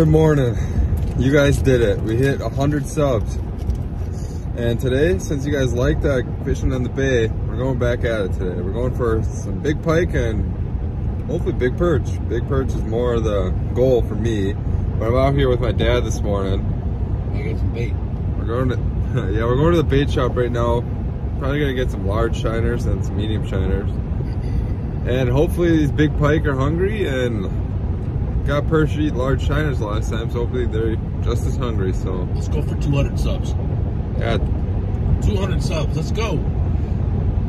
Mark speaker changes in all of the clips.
Speaker 1: Good morning. You guys did it. We hit 100 subs. And today, since you guys like that fishing in the bay, we're going back at it today. We're going for some big pike and hopefully big perch. Big perch is more the goal for me. But I'm out here with my dad this morning.
Speaker 2: I get some bait.
Speaker 1: We're going to, yeah, we're going to the bait shop right now. Probably gonna get some large shiners and some medium shiners. And hopefully these big pike are hungry and got perch to eat large shiners last time, so hopefully they're just as hungry. So
Speaker 2: Let's go for 200 subs.
Speaker 1: yeah,
Speaker 2: 200 subs. Let's go.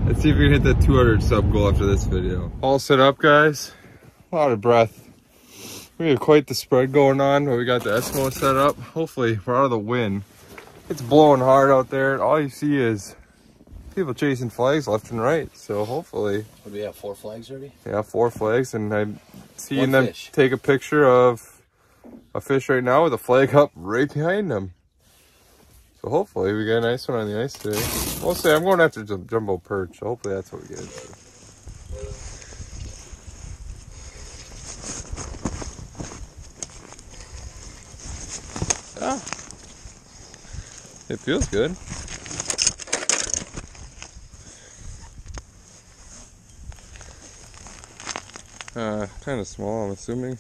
Speaker 1: let's see if we can hit that 200 sub goal after this video. All set up, guys. A lot of breath. We got quite the spread going on, but we got the Eskimo set up. Hopefully we're out of the wind. It's blowing hard out there. All you see is people chasing flags left and right. So hopefully
Speaker 2: What do we have? Four flags already?
Speaker 1: Yeah, four flags, and I'm seeing
Speaker 2: One
Speaker 1: them
Speaker 2: fish.
Speaker 1: take a picture of a fish right now with a flag up right behind them. So hopefully we get a nice one on the ice today. We'll see. I'm going after jum- jumbo perch. So hopefully that's what we get. Ah, it feels good. Uh, kind of small, I'm assuming.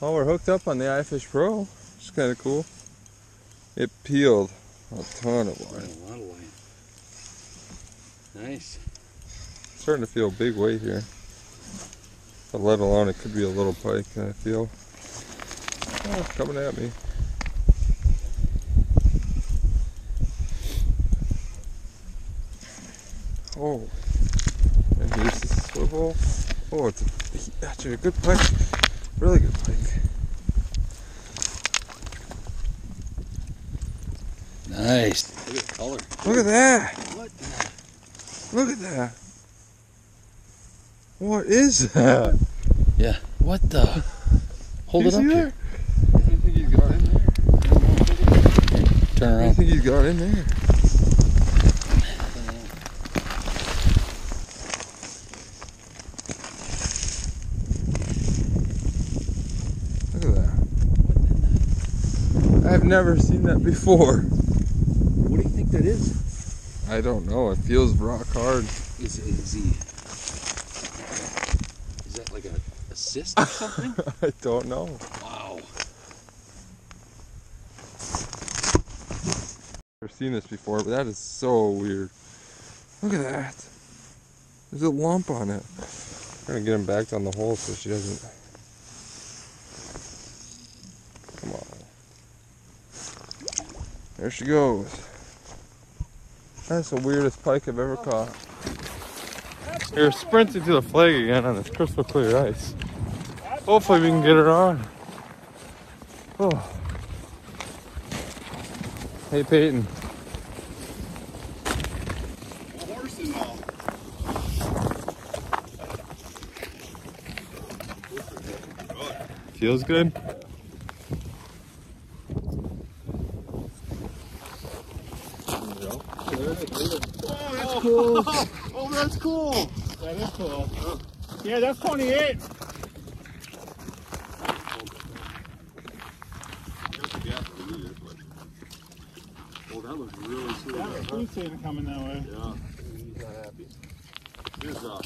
Speaker 1: Oh, we're hooked up on the iFish Pro, which is kind of cool. It peeled a ton of
Speaker 2: A
Speaker 1: line.
Speaker 2: lot of line. Nice.
Speaker 1: Starting to feel a big weight here. But let alone it could be a little pike, I feel. Oh, coming at me. Oh, and here's the swivel. Oh, it's a, actually a good pike. Really good pike.
Speaker 2: Nice. Look at the color.
Speaker 1: Look at that.
Speaker 2: What?
Speaker 1: Look at that. What is that?
Speaker 2: Yeah. What the? Hold
Speaker 1: You
Speaker 2: it up
Speaker 1: see
Speaker 2: here.
Speaker 1: that? I think he's got in there.
Speaker 2: Turn
Speaker 1: I
Speaker 2: around.
Speaker 1: think he's got in there. Look at that. I've never seen that before.
Speaker 2: What do you think that is?
Speaker 1: I don't know. It feels rock hard.
Speaker 2: Is, is he? Is that like a assist or something?
Speaker 1: I don't know.
Speaker 2: wow.
Speaker 1: Never seen this before, but that is so weird. Look at that. There's a lump on it. I'm gonna get him back on the hole so she doesn't. Come on. There she goes. That's the weirdest pike I've ever caught. You're sprinting to the flag again on this crystal clear ice. Hopefully we can get her on. Oh. Hey Peyton. Feels good.
Speaker 3: That's cool. That is cool. Yeah, that's 28.
Speaker 4: Oh, that looks really sweet.
Speaker 3: That was food season coming that way.
Speaker 4: Yeah. He's not happy. Here's uh, I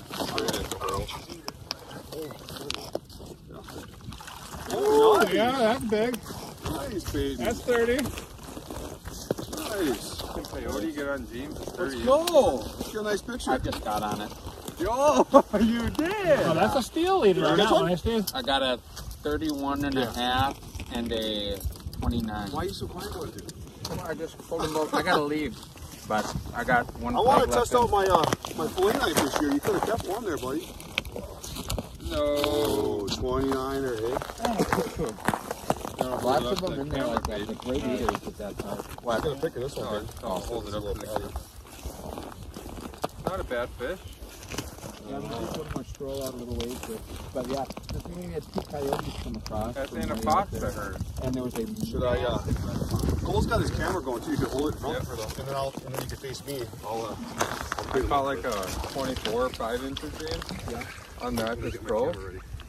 Speaker 4: got.
Speaker 3: Oh, yeah, that's big.
Speaker 4: Nice, baby.
Speaker 3: That's 30.
Speaker 4: nice.
Speaker 1: Coyote get on James.
Speaker 4: Let's go. Let's get a nice picture.
Speaker 5: I just got on it.
Speaker 4: Yo, you did.
Speaker 3: Oh, that's a steel leader on
Speaker 4: This one?
Speaker 3: one, I
Speaker 5: got a 31 and a half and a 29.
Speaker 4: Why are you so quiet about it, dude?
Speaker 5: I just pulled them both. I gotta leave, but I got one.
Speaker 4: I want to test out my uh my fillet knife this year. You could have kept one there, buddy.
Speaker 5: No.
Speaker 4: Oh, 29 or 8.
Speaker 5: Lots of them in there like that. The great eaters at that time.
Speaker 4: Well, I'm gonna pick this one. man.
Speaker 1: I'll hold it up for the camera. Not a bad fish.
Speaker 5: Yeah, I'm gonna put my stroll out a little ways, but, but yeah, the thing we had two coyotes come across.
Speaker 1: That's in a
Speaker 5: way
Speaker 1: fox,
Speaker 5: out
Speaker 1: I heard.
Speaker 5: And there was a
Speaker 4: should I? Uh, Cole's got his camera going too. You can hold it in front
Speaker 1: Yeah.
Speaker 4: for the, and then I'll, and then you can face me. I'll, uh,
Speaker 1: I caught like a 24 or 5 inches, James. on the Fish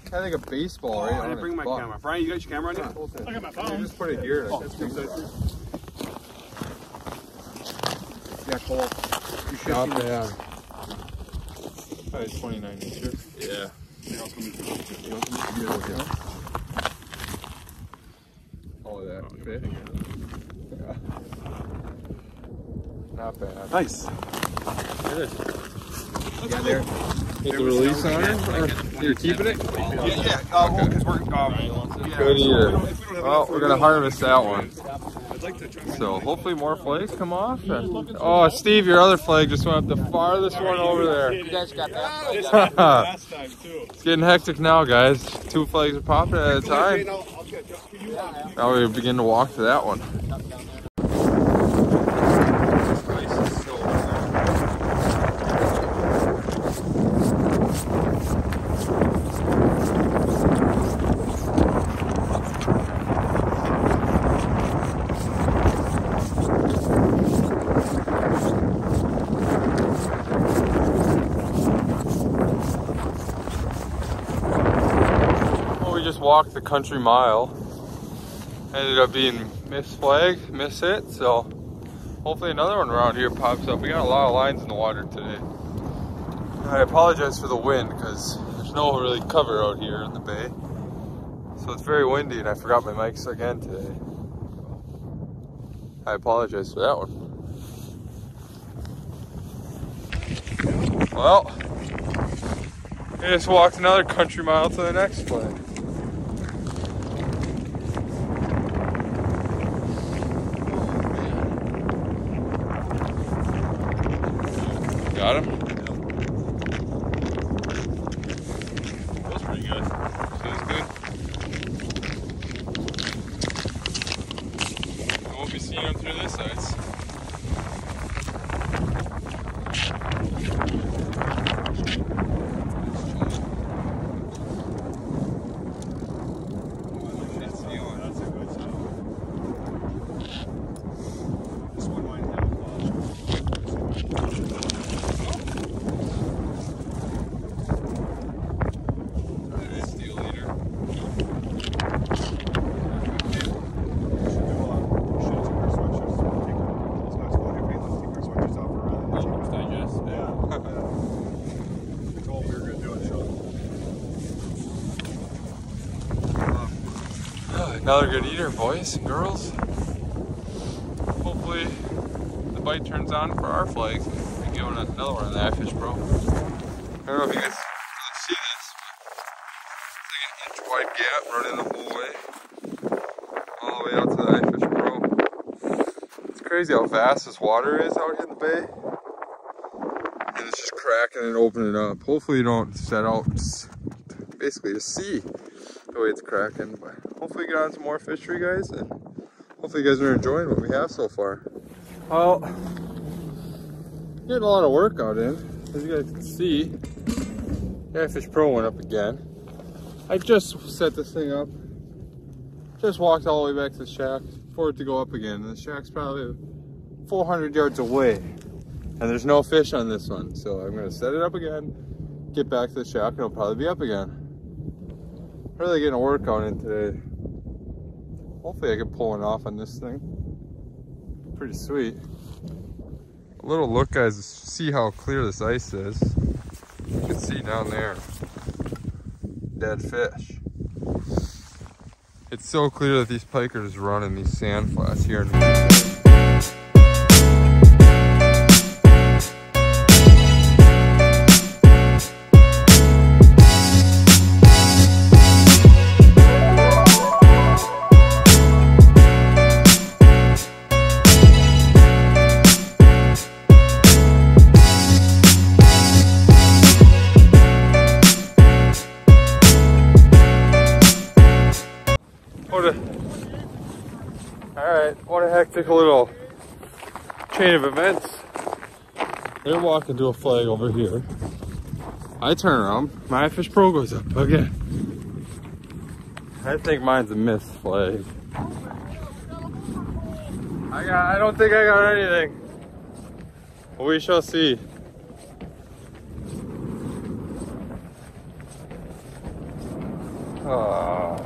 Speaker 1: Pro. I think a baseball
Speaker 4: Oh,
Speaker 1: right
Speaker 4: I
Speaker 1: on
Speaker 4: didn't bring my
Speaker 1: butt.
Speaker 4: camera. Brian, you got your camera on you?
Speaker 3: I got my
Speaker 1: You
Speaker 3: phone.
Speaker 1: just put it here.
Speaker 4: Oh,
Speaker 1: Like,
Speaker 4: it's pretty.
Speaker 5: Yeah, Cole. You should
Speaker 1: not
Speaker 5: see
Speaker 1: bad. Probably 29 inches.
Speaker 4: Yeah.
Speaker 1: All of that oh, fish. Yeah. Not bad.
Speaker 4: Nice.
Speaker 1: Good.
Speaker 5: Yeah, there.
Speaker 1: With the release on it? Or you're keeping it?
Speaker 4: Yeah, yeah. Uh, well, we're. Um, yeah,
Speaker 1: Good eater.
Speaker 4: We if we don't have
Speaker 1: Well, we're gonna harvest that one.
Speaker 4: I'd like to try
Speaker 1: So hopefully more flags come off. and- Oh, Steve, your other flag just went up the farthest one over there.
Speaker 5: You guys got that?
Speaker 3: Last time too.
Speaker 1: It's getting hectic now, guys. Two flags are popping at a time.
Speaker 4: now I'll catch up. Can you,
Speaker 1: Now we begin to walk to that one. Walked the country mile. Ended up being miss flag, miss hit, so hopefully another one around here pops up. We got a lot of lines in the water today. I apologize for the wind because there's no really cover out here in the bay. So it's very windy and I forgot my mics again today. I apologize for that one. Well, we just walked another country mile to the next flag. Got him?
Speaker 4: That's pretty good.
Speaker 1: Feels good. I won't be seeing him through this ice.
Speaker 4: That's a good sound. This one might have
Speaker 1: Steel leader. Another good eater, boys and girls. Hopefully, the bite turns on for our flags. We give another one on the fish, bro. I don't know if you guys really see this, but it's like an inch wide gap running the whole way, all the way out to the iFish Pro. It's crazy how fast this water is out here in the bay, and it's just cracking and opening up. Hopefully, you don't set out basically to see the way it's cracking, but hopefully, get on some more fish for you guys, and hopefully, you guys are enjoying what we have so far. Well, getting a lot of work out in, as you guys can see. The iFish Pro went up again. I just set this thing up. Just walked all the way back to the shack for it to go up again. And the shack's probably 400 yards away. And there's no fish on this one. So I'm gonna set it up again, get back to the shack, and it'll probably be up again. Really getting a workout in today. Hopefully I can pull one off on this thing. Pretty sweet. A little look guys, see how clear this ice is. You can see down there, dead fish. It's so clear that these pikers run in these sand flats here Alright, what a hectic little chain of events. They're walking to a flag over here. I turn around, my Fish Pro goes up again. I think mine's a miss flag. I got I don't think I got anything. We shall see. Oh.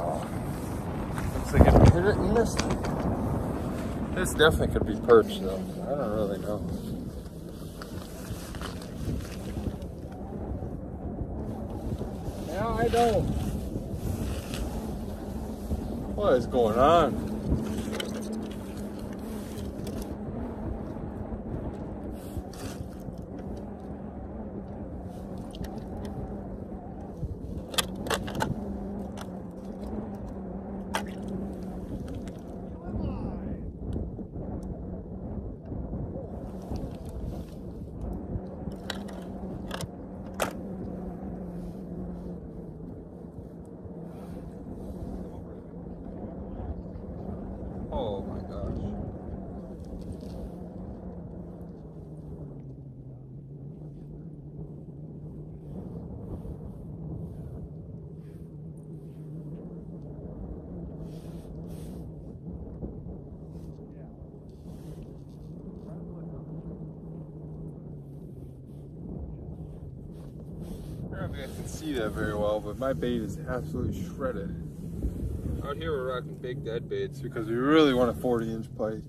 Speaker 1: It and missed it. This definitely could be perch though. I don't really know.
Speaker 3: Yeah, I know.
Speaker 1: What is going on? I don't know if you guys can see that very well, but my bait is absolutely shredded. Out here we're rocking big dead baits because we really want a 40 inch pike.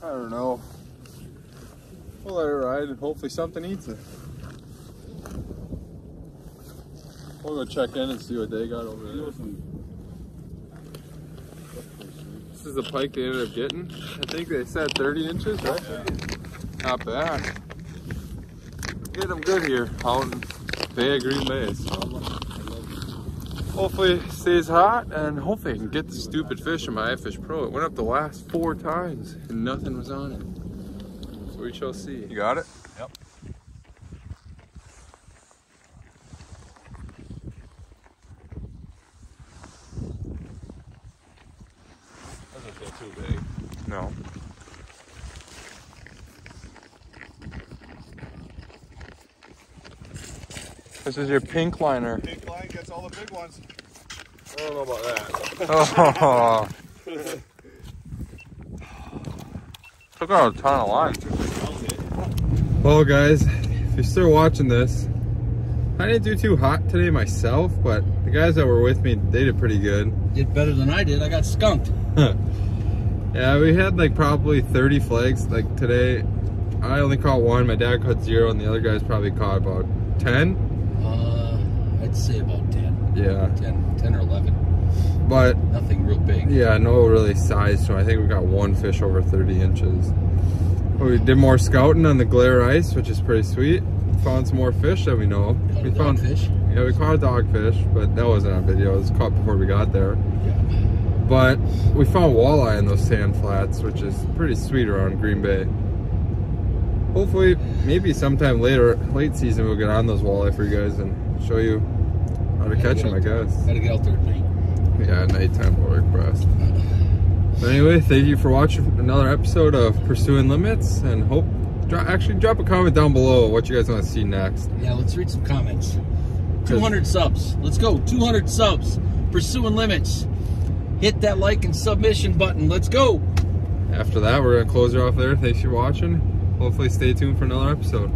Speaker 1: I don't know. We'll let it ride and hopefully something eats it. We'll go check in and see what they got over there. This is the pike they ended up getting. I think they said 30 inches, right? Not bad. Get them good here out in Bay of Green Bay. So. Hopefully it stays hot and hopefully I can get the stupid fish in my iFish Pro. It went up the last four times and nothing was on it. So we shall see. You got it?
Speaker 4: Yep. Doesn't feel too big.
Speaker 1: No. This is your pink liner.
Speaker 4: Big line gets all the big ones. I don't know about that.
Speaker 1: Oh. Took out a ton of line. Well, guys, if you're still watching this, I didn't do too hot today myself, but the guys that were with me, they did pretty good.
Speaker 2: Did better than I did. I got skunked.
Speaker 1: yeah, we had like probably 30 flags like today. I only caught one, my dad caught zero, and the other guys probably caught about 10.
Speaker 2: Uh, I'd say about 10.
Speaker 1: Yeah,
Speaker 2: 10, 10 or 11.
Speaker 1: but
Speaker 2: Nothing real big.
Speaker 1: Yeah, no really size 'em. I think we got one fish over 30 inches. We did more scouting on the glare ice, which is pretty sweet. Found some more fish that we know.
Speaker 2: Caught a
Speaker 1: we found
Speaker 2: fish.
Speaker 1: Yeah, we caught a dogfish, but that wasn't on video. It was caught before we got there. But we found walleye in those sand flats, which is pretty sweet around Green Bay. Hopefully, maybe sometime later, late season, we'll get on those walleye for you guys and show you how to catch them, I guess.
Speaker 2: Gotta get out there at night.
Speaker 1: Yeah, nighttime will work best. But anyway, thank you for watching another episode of Pursuing Limits, and hope dro- actually drop a comment down below what you guys want to see next.
Speaker 2: Yeah, let's read some comments. 200 subs. Let's go. 200 subs. Pursuing limits. Hit that like and submission button. Let's go.
Speaker 1: After that, we're gonna close it off there. Thanks for watching. Hopefully, stay tuned for another episode.